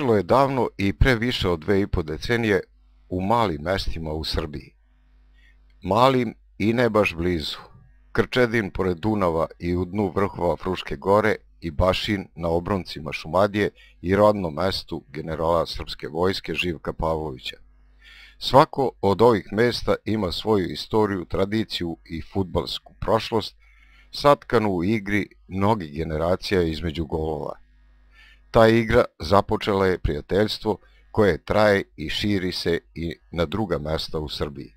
počelo je davno i pre više od dve i po decenije u malim mestima u Srbiji. Malim i ne baš blizu. Krčedin pored Dunava i u dnu vrhova Fruške gore i Bašin na obroncima Šumadije i rodnom mestu generala srpske vojske Živka Pavlovića. Svako od ovih mesta ima svoju istoriju, tradiciju i futbalsku prošlost, satkanu u igri mnogi generacija između golova. Ta igra započela je prijateljstvo koje traje i širi se i na druga mesta u Srbiji.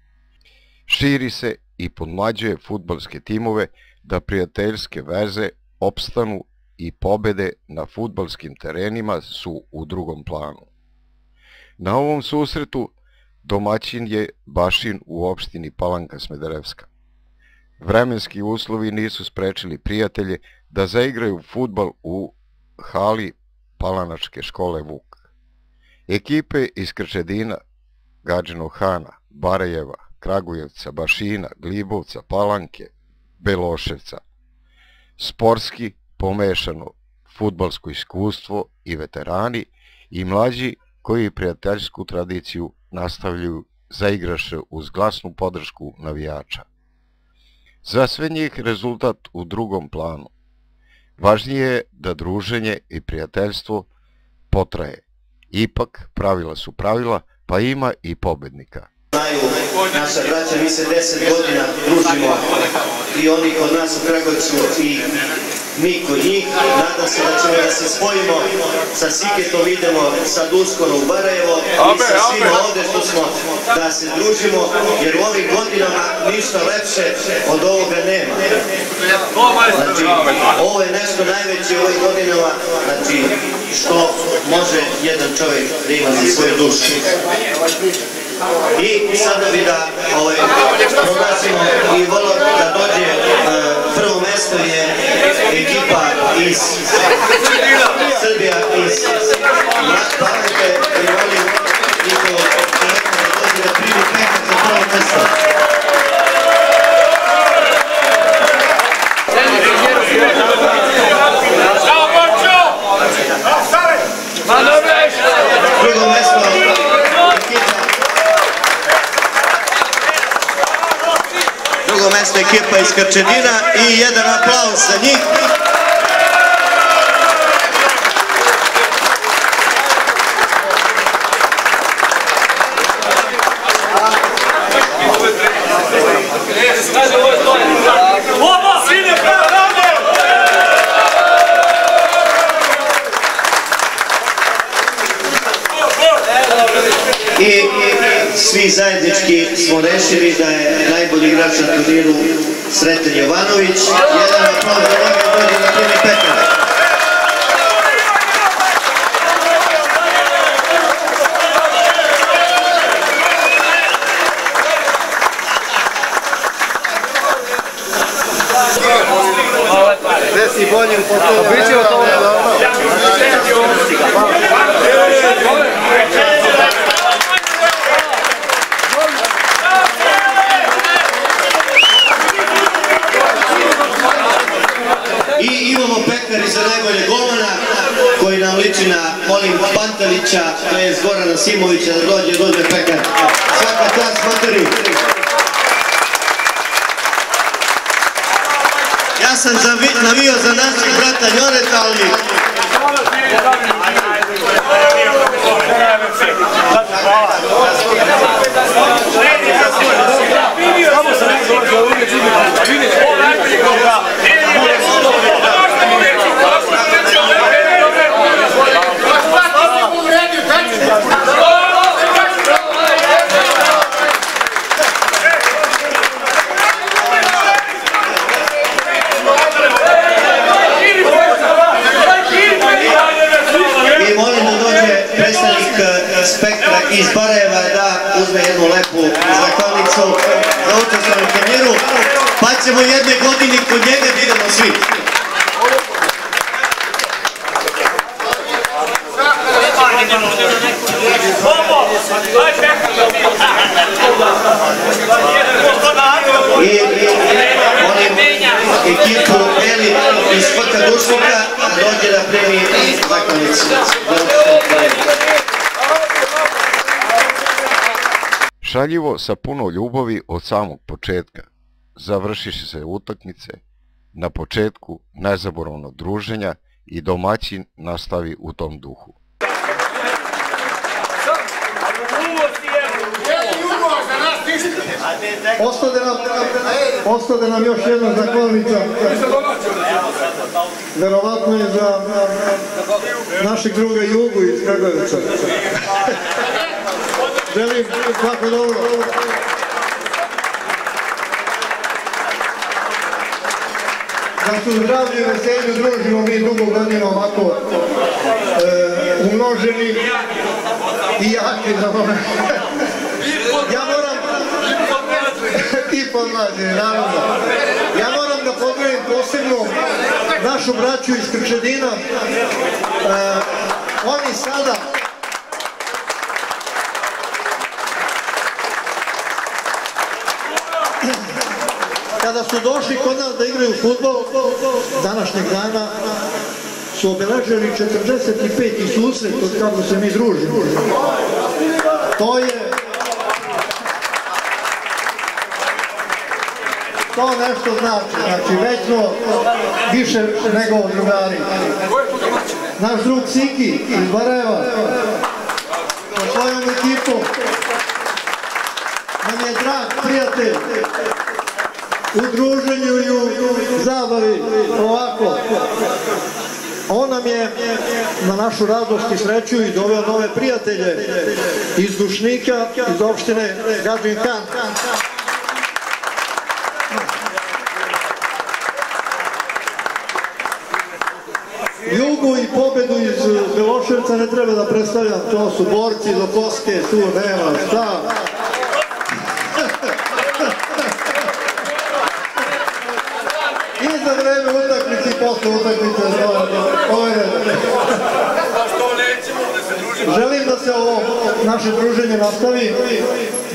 Širi se i podmlađuje futbalske timove da prijateljske veze opstanu i pobede na futbalskim terenima su u drugom planu. Na ovom susretu domaćin je Bašin u opštini Palanka Smederevska. Vremenski uslovi nisu sprečili prijatelje da zaigraju futbal u hali Palanačke škole Vuk. Ekipe iz Krčedina, Gađenog Hana, Barajeva, Kragujevca, Bašina, Glibovca, Palanke, Beloševca. Sportski pomešano futbalsko iskustvo i veterani i mlađi koji prijateljsku tradiciju nastavljaju zaigraše uz glasnu podršku navijača. Za sve njih rezultat u drugom planu. Važnije je da druženje i prijateljstvo potraje. Ipak, pravila su pravila, pa ima i pobednika. Znaju naša braća, mi se deset godina družimo i oni kod nas u Kragujevcu i mi kod njih. Nadam se da ćemo da se spojimo sa Siketom, idemo sad uskoro u Barajevo i sa svima ovde što smo da se družimo, jer u ovim godinama ništa lepše od ovoga nema. Znači, ovo je nešto najveće u ovim godinama, znači, što može jedan čovjek da ima za svoju dušu. I sada bi da ovaj, proglasimo i volio da dođe uh, prvo mesto je ekipa iz Srbija iz Palanke i volim njihovo da dođe da primi za prvo mesto. Mesto ekipa iz Krčedina i jedan aplauz za njih. I svi zajednički smo rešili da je najbolji igrač na turniru Sreten Jovanović. Jedan za njega i dođe na pekar. I imamo pekari za najbolje golmana koji nam liči na Molim Pantalića, to Simovića da dođe, dođe pekar. Svaka čast materi. Ja sam zavi- navio za našeg brata Njoreta, ali i molim da dođe predstavnik eh, Spektra iz Barajeva da uzme jednu lepu zahvalnicu za učestvovanje u turniru, pa ćemo jedne godine kod njega da idemo svi. I, i molim ekipu Elit iz FK Dušnika dođe da premi zakonnicu. Šaljivo sa puno ljubavi od samog početka. Završiše se utakmice, na početku nezaboravno druženja i domaćin nastavi u tom duhu. Ostade nam, ostade nam još jedna zahvalnica. Verovatno je za našeg druga Jugu iz Kragujevca. Želim svako dobro. Da su zdravlju i veselju družimo mi dugo godina ovako e, umnoženi i jaki za ono. Ja moram i podmlađe, naravno. Ja moram da pozdravim posebno našu braću iz Krčedina. E, oni sada su došli kod nas da igraju futbol današnjeg dana su obeležili 45. susret od kako se mi družimo. To je to nešto znači, znači već smo više nego drugari. Naš drug Siki iz Barajeva sa svojom ekipom nam je drag prijatelj u druženju i u zabavi ovako. On nam je na našu radost i sreću i doveo nove prijatelje iz Dušnika, iz opštine Gadžin Han. Jugu i pobedu iz Beloševca ne treba da predstavljam, to su borci do koske, tu nema šta. I za vreme utakmice i posle utakmice ove Želim da se ovo naše druženje nastavi,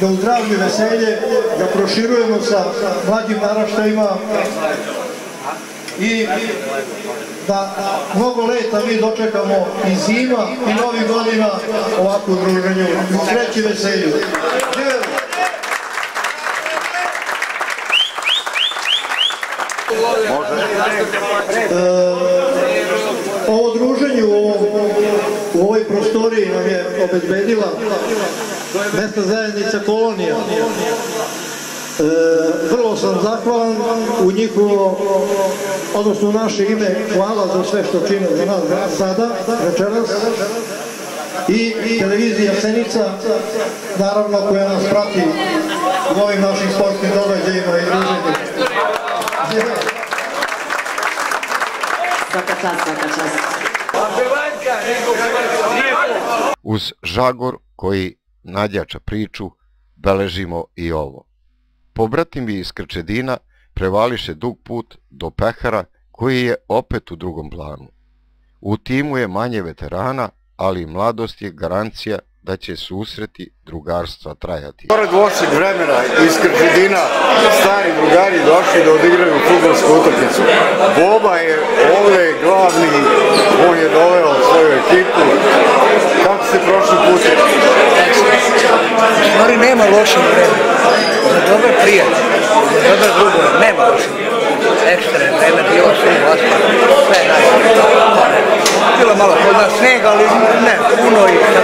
da u zdravlju veselje ga proširujemo sa mlađim naraštajima i da mnogo leta mi dočekamo i zima i novih godina ovakvu druženju. Sreći veselju. Živjeli! ovo druženje u, u ovoj prostoriji nam je obezbedila mesta zajednica kolonija. E, vrlo sam zahvalan u njihovo, odnosno u naše ime, hvala za sve što čine za nas sada, večeras. I televizija Senica, naravno koja nas prati u ovim našim sportnim događajima i druženjima. Svaka čast, svaka čast. Uz žagor koji nadjača priču, beležimo i ovo. Pobratimi iz Krčedina prevališe dug put do Pehara koji je opet u drugom planu. U timu je manje veterana, ali mladost je garancija da će susreti drugarstva trajati. Pored lošeg vremena iz Krčedina stari drugari došli da odigraju futbolsku utakmicu. Boba je ovdje glavni, on je doveo svoju ekipu. Kako ste prošli put? U stvari nema lošeg vremena. Za dobar prijatelj, za dobar drugove, nema lošeg Ekstra je vreme bilo, sve glasno, sve je najbolje. Bilo malo kod nas snega, ali ne, puno da.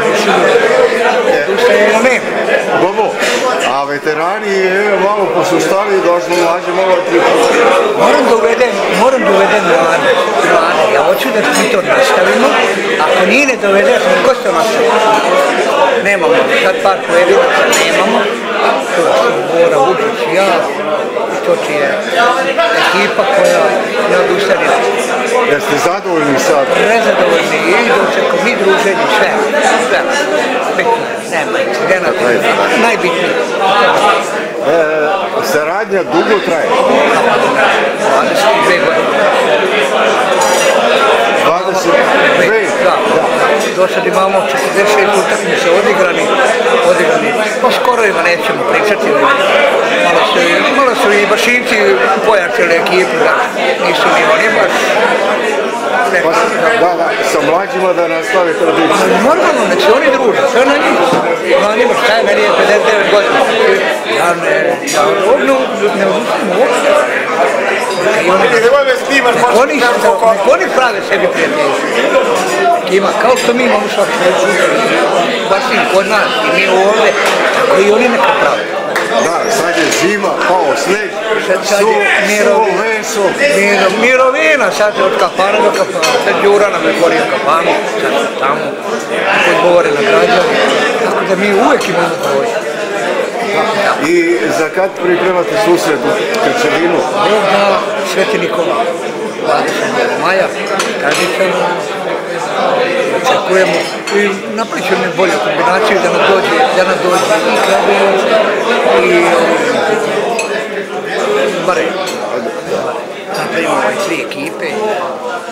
Rešili, odustajanja nema. Bobo, a veterani evo, malo posustali, došlo mlađe malo. Moram da uvedem, moram da uvedem mlade, mlade. Ja hoću da mi to nastavimo. Ako nije ne dovedeš, ko se nastavimo? Nemamo, sad par pojedinaca nemamo. To su Bora, Vučić i ja. I to ti je ekipa koja ne odustaje. Jeste zadovoljni sad? Prezadovoljni i dočekom i druženje, sve. Sve. Bitno, nema incidenata. Najbitnije. E, saradnja dugo traje. 22 godine. 22? Da, da. Do sad imamo 46 utakmica odigrani, odigrani. O skorovima nećemo pričati, malo su, malo su i bašinci pojačali ekipu, da nisu ni oni baš Pa, da, da, sa mlađima da nastave tradiciju. Normalno, nek se oni druže, sve na njih. Na njima šta je, meni je 59 godina. Ja ne, ja ovdje ne odustim uopšte. Oni, oni, prave sebi prijatelji. Ima, kao što mi imamo svaki neću, baš i kod nas, i mi ovdje, tako i oni neka prave. Da, sad je zima, pao sneg, so, mirovina, meso. miro, mirovina, sad je od kafana do kafana, sad Đura nam je otvorio kafanu, sad tamo, odgovore na građani, tako da mi uvek imamo prođe. I za kad pripremate susret u Krčevinu? Bog da Sveti Nikola, 20. maja, Kažica, očekujemo i napravit ćemo bolju kombinaciju da nam dođe, da nam dođe i Kragujevac i bare. Napravimo ove tri ekipe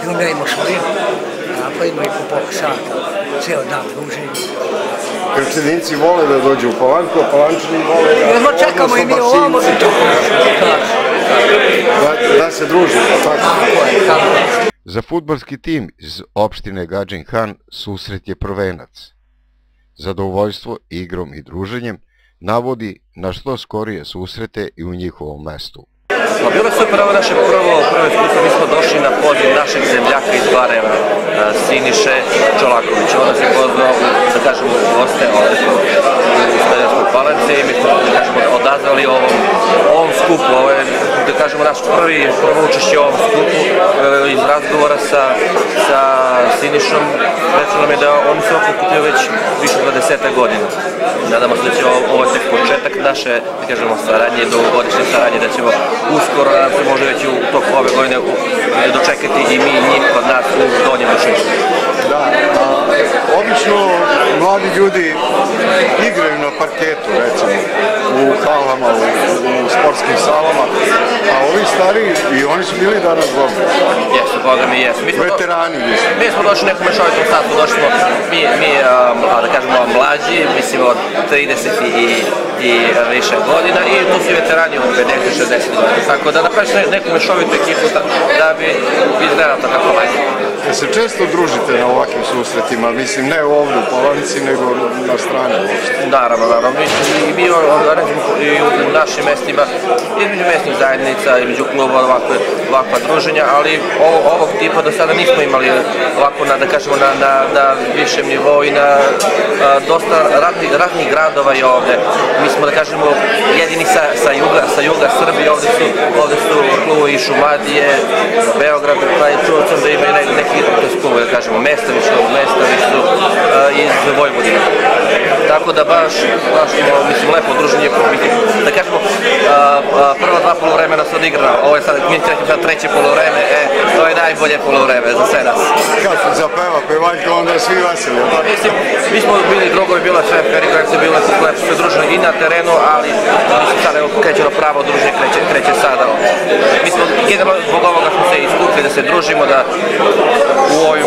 i onda imamo šalinu. Napravimo i po pola sata, ceo dan druženje. Krčedinci vole da dođu u Palanku, a Palančani vole da... Jedva čekamo i mi ovamo Bašinci, to. Da, da se druže, pa tako. tako je, tako je. Za futbalski tim iz opštine Gadžin Han susret je prvenac. Zadovoljstvo igrom i druženjem navodi na što skorije susrete i u njihovom mestu. Pa bilo je super ovo naše prvo, prvo iskustvo, mi smo došli na poziv našeg zemljaka iz Bareva, e, Siniše Čolakovića. On nas je pozvao, da kažemo, u goste ovde u Smederskoj palanci i mi smo, da kažemo, odazvali ovom, ovom skupu. Ovo je, da kažemo, naš prvi, prvo učešće ovom skupu. E, Iz razgovora sa, sa Sinišom, rečeno nam je da oni se okupio već više od 20 godina. Nadamo se da će ovo, tek početak naše, da kažemo, saradnje, dugogodišnje saradnje, da ćemo uskoro, nadam se, može već u toku ove godine dočekati i mi njih kod nas u Donjem Dušinsku. Da, obično mladi ljudi igraju na parketu, recimo, u halama, u, u sportskim salama, a ovi stari, i oni su bili danas dobri. Jesu, boga mi jesu. Mi smo, do, Veterani mislim. mi smo došli u nekom mešovitom stavu, došli smo mi, mi um, da kažemo, mlađi, mislim od 30 i, i više godina i tu su veterani od 50-60 godina. Tako da napraviš ne, neku mešovitu ekipu da, da bi izgledalo to kako valja. Ja se često družite na ovakvim susretima, mislim ne ovdje u Palanci, nego na strani uopšte. Naravno, naravno. Mi, i mi organizujemo i u, našim mestima, između mesnih zajednica, između klubova ovakve, ovakva druženja, ali ovo, ovog tipa do sada nismo imali ovako, na, da kažemo, na, na, na višem nivou i na a, dosta raznih, raznih gradova je ovde. Mi smo, da kažemo, jedini sa, sa juga, sa juga Srbije, ovde su, ovde su klubovi iz Šumadije, Beograd, pa i čuo sam da ima i su klubovi, da kažemo, Mestavić, Mestavić su iz Vojvodine. Tako da baš, baš mislim, lepo druženje, da kažemo, prva dva polovremena su odigrana, ovo je sad, mi sad treće polovreme, e, to je najbolje polovreme za sve nas. Kad se zapeva pevaljka, onda svi veseli. tako? Mislim, mi smo bili drugovi, bila sve se bila su lepo sve družene i na terenu, ali mislim, sad evo kreće ono pravo druženje, kreće, kreće sada. Mi smo, generalno, zbog ovoga smo se iskupili da se družimo, da u ovim,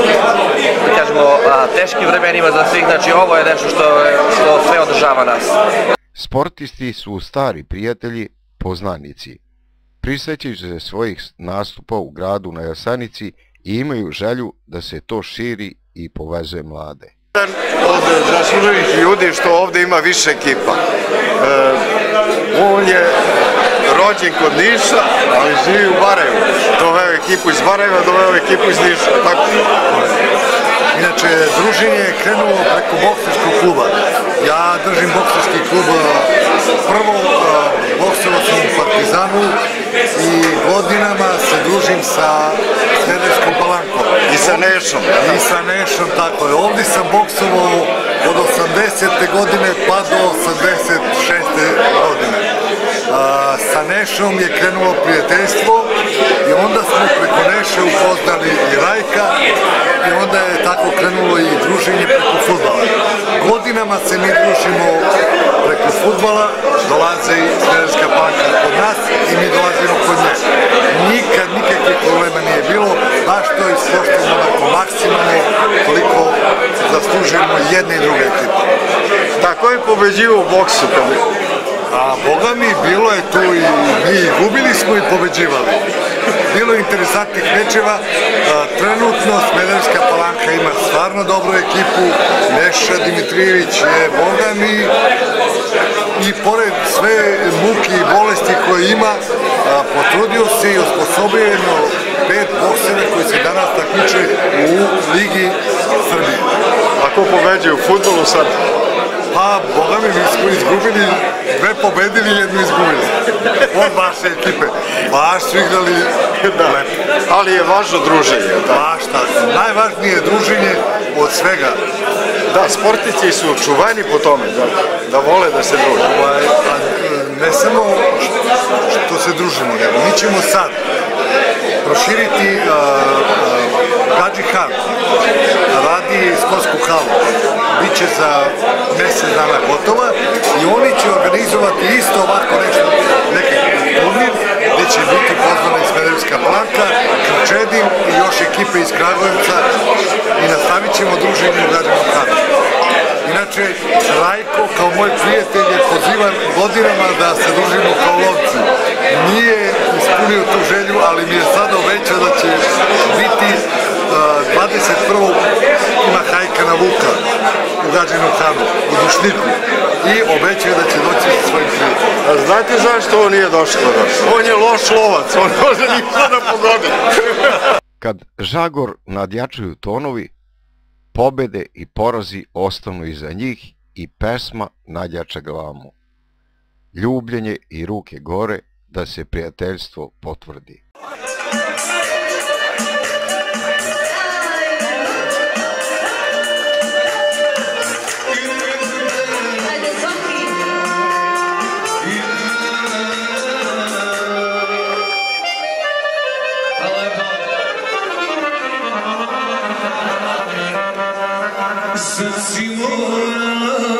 da kažemo, teškim vremenima za svih, znači ovo je nešto što, što sve održava nas. Sportisti su stari prijatelji, poznanici. Prisećaju se svojih nastupa u gradu na Jasanici i imaju želju da se to širi i povezuje mlade. Jedan od zasluženih ljudi što ovdje ima više ekipa. E, on je rođen kod Niša, ali živi u Barajevu. Doveo ekipu iz Barajeva, doveo ekipu iz Niša. Tako. Inače, druženje je krenulo preko bokserskog kluba. Ja držim bokserski klub a, prvo sam u Partizanu i godinama se družim sa Smederskom palankom. I sa Nešom. I sa Nešom, tako je. Ovdje sam boksovao od 80. godine pa do 86. godine. A, sa Nešom je krenulo prijateljstvo i onda smo preko Neše upoznali i Rajka i onda je tako krenulo i druženje preko futbala. Godinama se mi družimo preko futbala, dolaze i Zverenska banka kod nas i mi dolazimo kod nje. Nikad nikakve problema nije bilo, baš to ispoštujemo onako maksimalno koliko zaslužujemo jedne i druge ekipa. Tako je pobeđivo u boksu, pa kad A boga mi, bilo je tu i mi gubili smo i pobeđivali. Bilo interesantnih mečeva. Trenutno Smederevska palanka ima stvarno dobru ekipu. Neša Dimitrijević je boga mi i pored sve muki i bolesti koje ima, potrudio se i osposobio pet boksera koji se danas takmiče u Ligi Srbije. A ko u futbolu sad? Pa, boga mi, mi smo izgubili, dve pobedili jednu izgubili. Od vaše ekipe. Baš su igrali da. lepo. Ali je važno druženje. Da. Baš tako. Najvažnije je druženje od svega. Da, sportici su čuvani po tome, da, da vole da se druže. Ovaj, ne samo što se družimo, nego mi ćemo sad proširiti uh, uh, Gadži Han radi sportsku halu. Biće za mesec dana gotova i oni će organizovati isto ovako nešto, neki turnir gde će biti pozvana i Smederevska planka, Krčedin i još ekipe iz Kragujevca i nastavit ćemo druženje u Hanu. Inače, Rajko, kao moj prijatelj, je pozivan godinama da se družimo kao lovci. Nije ispunio tu želju, ali mi je sada obećao da će biti uh, 21. ima hajka na Vuka u Gađinu Hanu, u Dušniku. I obećao da će doći sa svojim prijateljima. A znate zašto on nije došao danas? On je loš lovac, on može ništa da pogodi. Kad žagor nadjačuju tonovi, pobede i porazi ostanu iza njih i pesma nadjača glamu. Ljubljenje i ruke gore da se prijateljstvo potvrdi. Na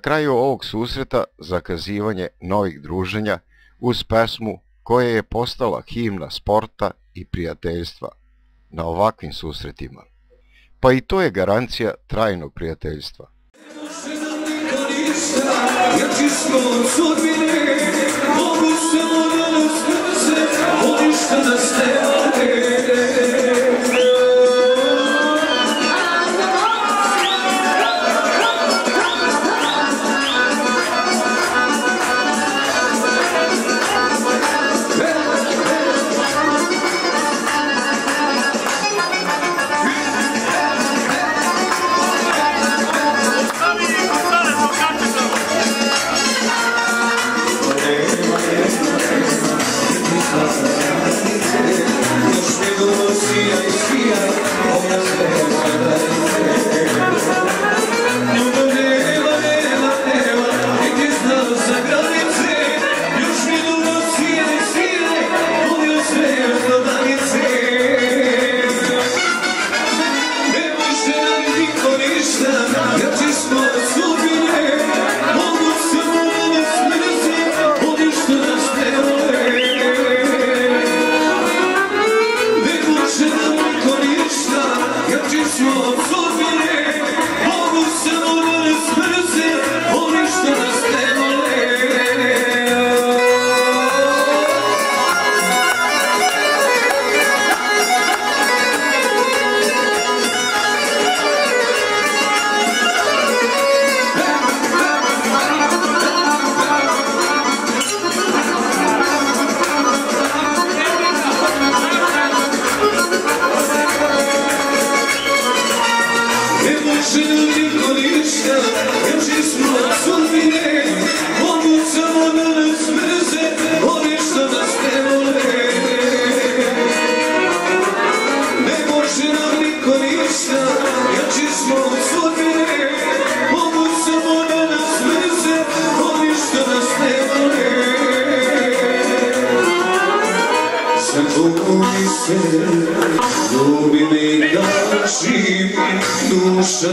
kraju ovog susreta zakazivanje novih druženja uz pesmu koja je postala himna sporta i prijateljstva na ovakvim susretima. Pa i to je garancija trajnog prijateljstva. Mogu da krze, ništa da ste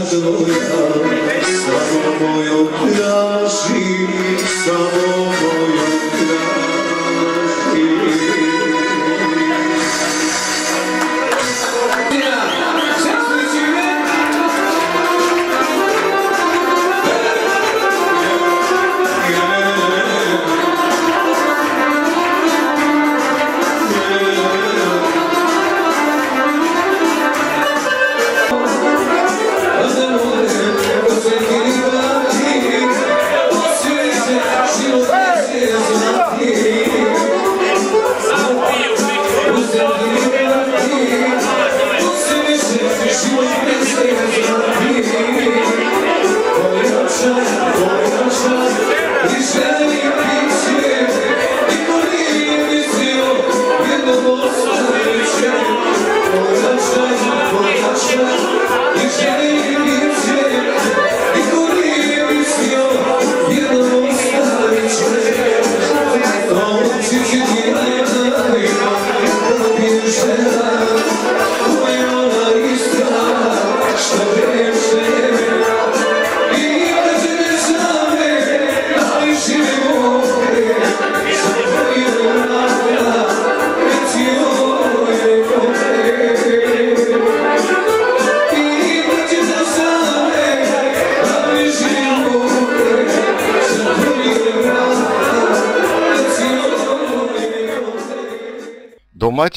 Santo Thank you.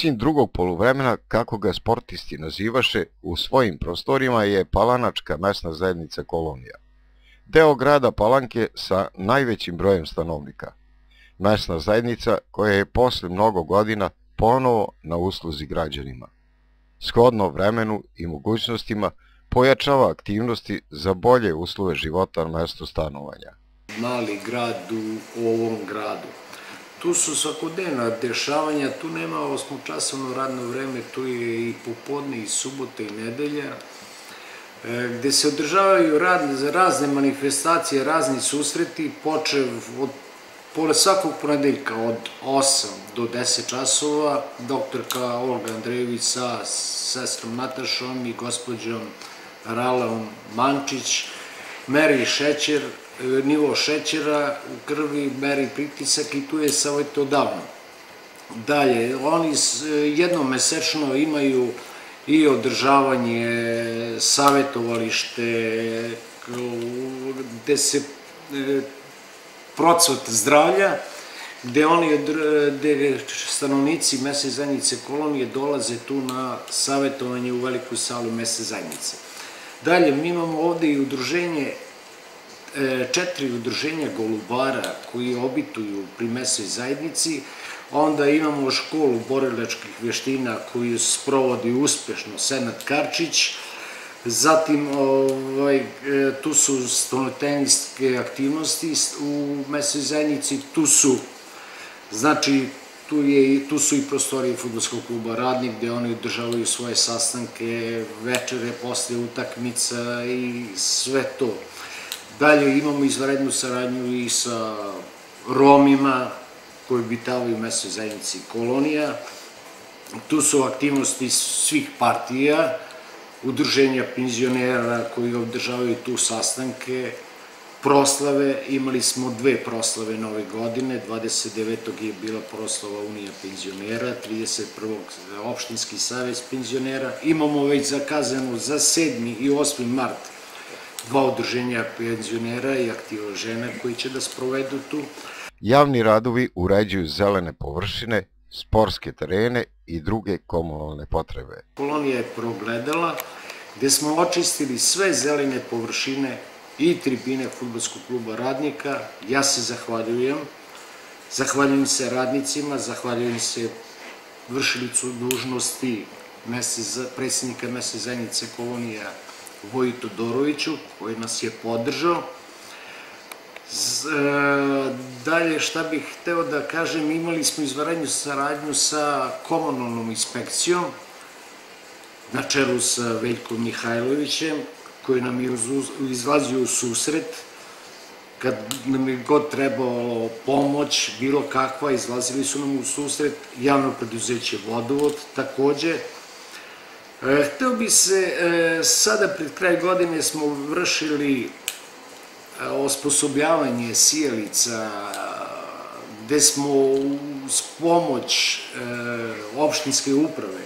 Domaćin drugog poluvremena, kako ga sportisti nazivaše, u svojim prostorima je Palanačka mesna zajednica Kolonija. Deo grada Palanke sa najvećim brojem stanovnika. Mesna zajednica koja je posle mnogo godina ponovo na usluzi građanima. Shodno vremenu i mogućnostima pojačava aktivnosti za bolje uslove života na mestu stanovanja. Mali grad u ovom gradu tu su svakodnevna dešavanja, tu nema osmočasovno radno vreme, tu je i popodne i subota i nedelja, e, gde se održavaju rad, za razne manifestacije, razni susreti, počev od pored svakog ponedeljka od 8 do 10 časova, doktorka Olga Andrejević sa sestrom Natašom i gospođom Ralaom Mančić meri šećer, nivo šećera u krvi, meri pritisak i tu je savjetodavno. Dalje, oni jednom mesečno imaju i održavanje savjetovalište gde se e, procvat zdravlja, gde oni, gde stanovnici mese zajednice kolonije dolaze tu na savjetovanje u veliku salu mese zajednice. Dalje, mi imamo ovde i udruženje E, četiri udruženja golubara koji obituju pri mesoj zajednici, onda imamo školu borilačkih vještina koju sprovodi uspešno Senat Karčić, zatim ovaj, e, tu su stonotenijske aktivnosti u mesoj zajednici, tu su znači tu, je, tu su i prostorije futbolskog kluba Radnik gde oni održavaju svoje sastanke, večere posle utakmica i sve to. Dalje imamo izvrednu saradnju i sa Romima koji bitavaju u mesoj zajednici kolonija. Tu su aktivnosti svih partija, udruženja penzionera koji održavaju tu sastanke, proslave, imali smo dve proslave nove godine, 29. je bila proslava Unija penzionera, 31. opštinski savez penzionera, imamo već zakazano za 7. i 8. mart dva udruženja penzionera i aktiva žena koji će da sprovedu tu. Javni radovi uređuju zelene površine, sportske terene i druge komunalne potrebe. Kolonija je progledala gde smo očistili sve zelene površine i tribine futbolskog kluba radnika. Ja se zahvaljujem. Zahvaljujem se radnicima, zahvaljujem se vršilicu dužnosti predsjednika mese zajednice kolonija Voji Todoroviću, koji nas je podržao. E, dalje, šta bih hteo da kažem, imali smo izvaranju saradnju sa komunalnom inspekcijom, na čelu sa Veljkom Mihajlovićem, koji nam je izlazio u susret, kad nam je god trebalo pomoć, bilo kakva, izlazili su nam u susret, javno preduzeće Vodovod takođe, hteo bi se, e, sada pred kraj godine smo vršili e, osposobljavanje sijalica gde smo uz pomoć opštinske uprave,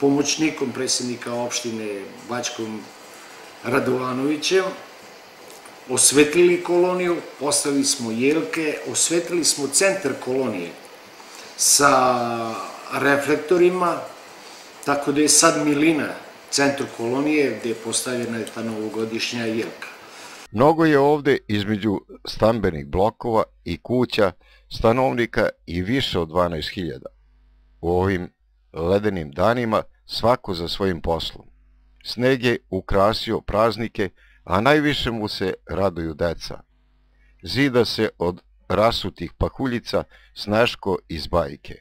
pomoćnikom predsjednika opštine Bačkom Radovanovićem, osvetlili koloniju, postavili smo jelke, osvetlili smo centar kolonije sa reflektorima, tako da je sad milina centru kolonije gde je postavljena ta novogodišnja jelka. Mnogo je ovde između stambenih blokova i kuća stanovnika i više od 12.000. U ovim ledenim danima svako za svojim poslom. Sneg je ukrasio praznike, a najviše mu se raduju deca. Zida se od rasutih pahuljica sneško iz bajke.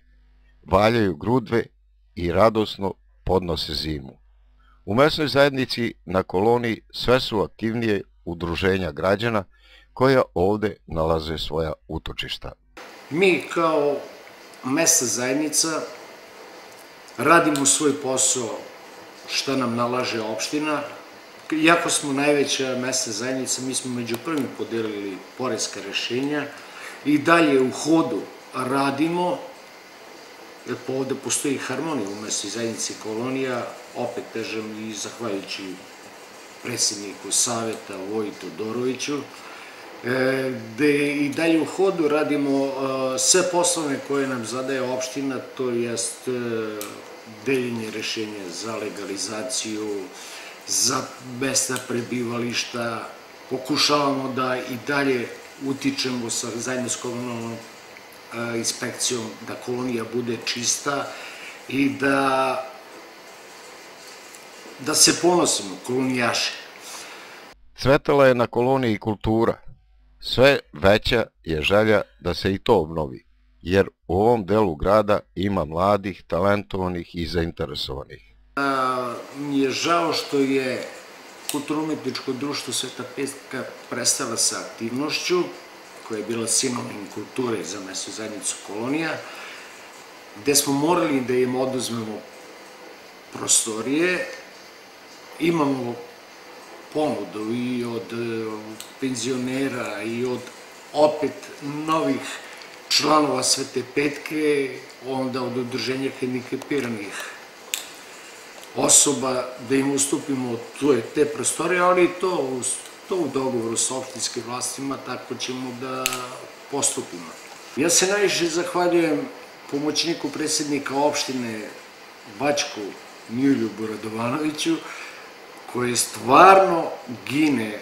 Valjaju grudve i radosno podnose zimu. U mesnoj zajednici na koloniji sve su aktivnije udruženja građana koja ovde nalaze svoja utočišta. Mi kao mesna zajednica radimo svoj posao šta nam nalaže opština. Iako smo najveća mesna zajednica, mi smo među prvim podelili poreska rešenja i dalje u hodu radimo jer po ovde postoji harmonija u mesnoj zajednici kolonija, opet kažem i zahvaljujući predsjedniku Saveta Vojitu Doroviću, e, gde i dalje u hodu radimo e, sve poslove koje nam zadaje opština, to jest e, deljenje rešenja za legalizaciju, za mesta prebivališta, pokušavamo da i dalje utičemo sa komunalnom inspekcijom da kolonija bude čista i da da se ponosimo, kolonijaši. Cvetala je na koloniji kultura. Sve veća je želja da se i to obnovi, jer u ovom delu grada ima mladih, talentovanih i zainteresovanih. Mi je žao što je kulturno-umetničko društvo Sveta Petka prestala sa aktivnošću, koja je bila sinonim kulture za mesto zajednicu kolonija, gde smo morali da im oduzmemo prostorije. Imamo ponudu i od e, penzionera i od opet novih članova Svete Petke, onda od udruženja hendikepiranih osoba da im ustupimo te prostorije, ali to to u dogovoru sa opštinskim vlastima, tako ćemo da postupimo. Ja se najviše zahvaljujem pomoćniku predsednika opštine Bačku Miljubu Radovanoviću, koji stvarno gine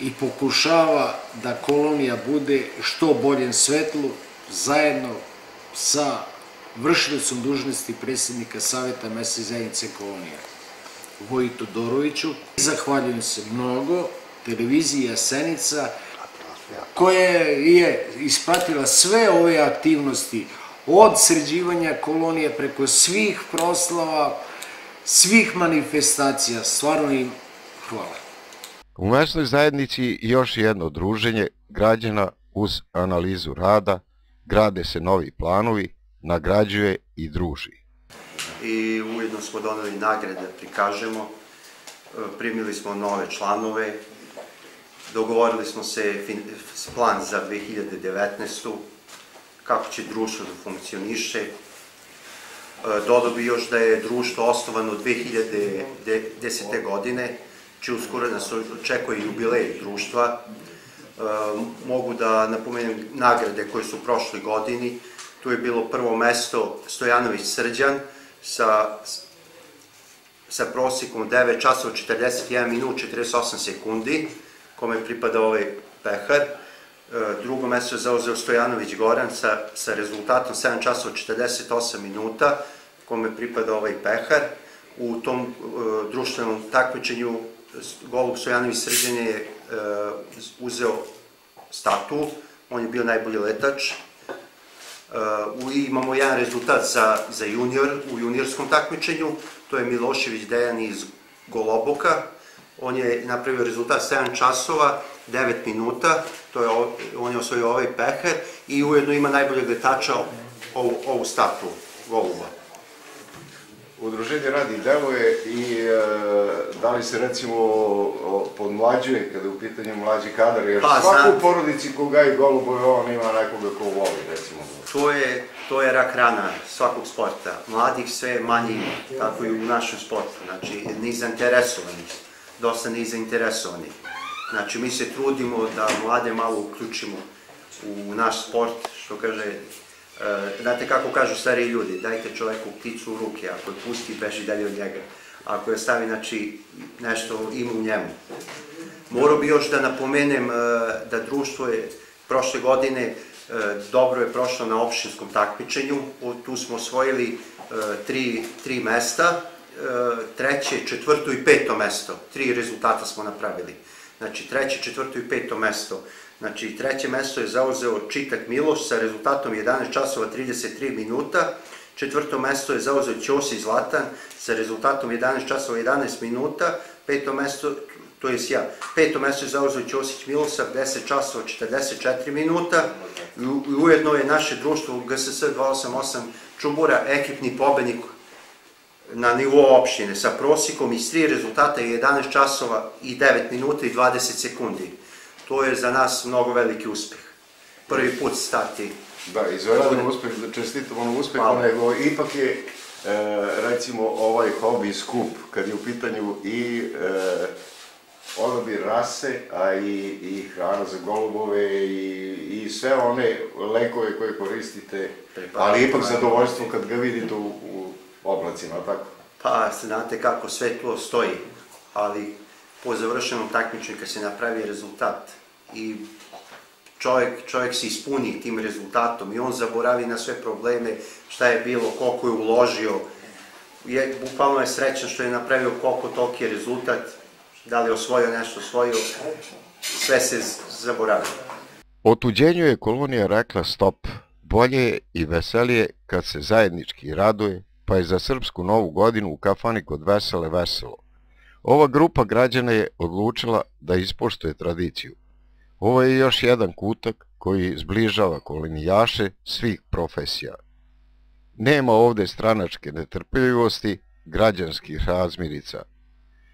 i pokušava da kolonija bude što boljem svetlu zajedno sa vršilicom dužnosti predsednika Saveta mesne zajednice kolonija Vojitu Doroviću. Zahvaljujem se mnogo televizija Senica, koja je ispratila sve ove aktivnosti od sređivanja kolonije preko svih proslava, svih manifestacija. Stvarno im hvala. U mesnoj zajednici još jedno druženje građana uz analizu rada, grade se novi planovi, nagrađuje i druži. I ujedno smo doneli nagrade da prikažemo, primili smo nove članove, Dogovorili smo se plan za 2019. kako će društvo da funkcioniše. E, dodao bi još da je društvo osnovano 2010. godine, či uskoro nas očekuje jubilej društva. E, mogu da napomenem nagrade koje su prošle godini. Tu je bilo prvo mesto Stojanović Srđan sa sa prosjekom 9 časova 41 minut 48 sekundi kome pripada ovaj pehar. E, drugo mesto je zauzeo Stojanović Goran sa, sa rezultatom 7 časova 48 minuta, kome pripada ovaj pehar. U tom uh, društvenom takmičenju Golub Stojanović Srđan je uh, uzeo statu, on je bio najbolji letač. Uh, imamo jedan rezultat za, za junior, u juniorskom takmičenju, to je Milošević Dejan iz Goloboka, on je napravio rezultat 7 časova, 9 minuta, to je, on je osvojio ovaj peher i ujedno ima najboljeg letača ovu, ovu statu goluba. udruženje radi deluje i e, da li se recimo podmlađuje kada je u pitanju mlađi kadar, jer Pa, svaku znam. porodici koga i golubove on ima nekoga ko voli, recimo. To je, to je rak rana svakog sporta. Mladih sve manje ima, tako i u našem sportu. Znači, nezainteresovanih, dosta nezainteresovanih. Znači, mi se trudimo da mlade malo uključimo u naš sport, što kaže, e, znate kako kažu stari ljudi, dajte čovjeku pticu u ruke, ako je pusti, beži dalje od njega. Ako je stavi, znači, nešto ima u njemu. Morao bi još da napomenem e, da društvo je prošle godine e, dobro je prošlo na opštinskom takmičenju. Tu smo osvojili tri, tri mesta, treće, četvrto i peto mesto. Tri rezultata smo napravili. Znači treće, četvrto i peto mesto. Znači treće mesto je zauzeo Čitak Miloš sa rezultatom 11 časova 33 minuta. Četvrto mesto je zauzeo Ćosi Zlatan sa rezultatom 11 časova 11 minuta. Peto mesto, to je ja, peto mesto je zauzeo Ćosić sa 10 časova 44 minuta. I ujedno je naše društvo GSS 288 Čubura ekipni pobednik na nivou opštine sa prosjekom iz tri rezultata je 11 časova i 9 minuta i 20 sekundi. To je za nas mnogo veliki uspeh. Prvi put stati. Da, izvanredan uspeh, da čestitamo na uspehu, Hvala. nego ipak je, e, recimo, ovaj hobi skup, kad je u pitanju i e, odabir rase, a i, i hrana za golubove i, i sve one lekove koje koristite, ali ipak zadovoljstvo kad ga vidite u, u oblacima, tako? Pa, znate kako sve to stoji, ali po završenom takmičenju kad se napravi rezultat i čovjek, čovjek se ispuni tim rezultatom i on zaboravi na sve probleme, šta je bilo, koliko je uložio, je, bukvalno je srećan što je napravio koliko toliki rezultat, da li je osvojio nešto, osvojio, sve se z- zaboravi. Otuđenju je kolonija rekla stop, bolje je i veselije kad se zajednički raduje, pa je za srpsku novu godinu u kafani kod Vesele veselo. Ova grupa građana je odlučila da ispoštuje tradiciju. Ovo je još jedan kutak koji zbližava kolonijaše svih profesija. Nema ovde stranačke netrpeljivosti, građanskih razmirica.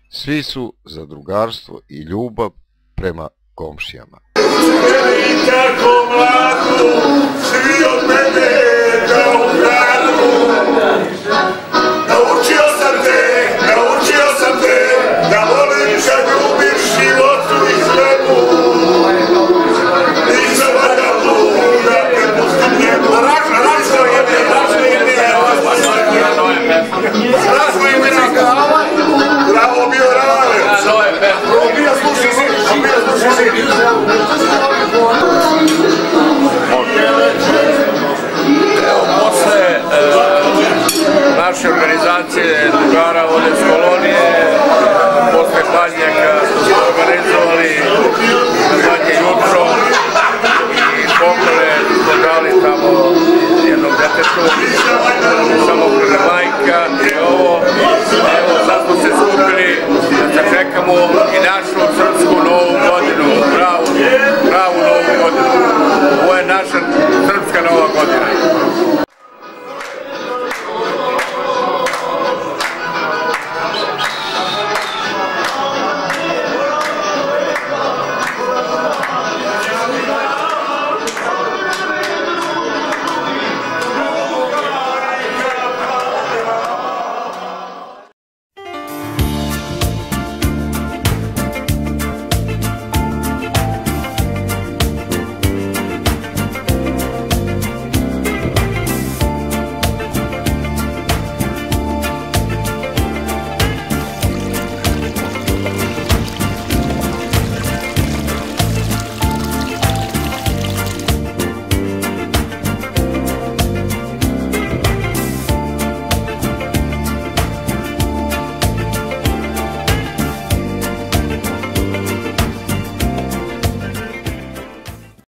Svi su za drugarstvo i ljubav prema komšijama. Svi od mene da ukradu. Naučio sam naše organizacije Dugara, ovdje s Kolonije, posle Badnjaka što smo organizovali zadnje jutro i poklone smo tamo jednom detetu, samo prema majke,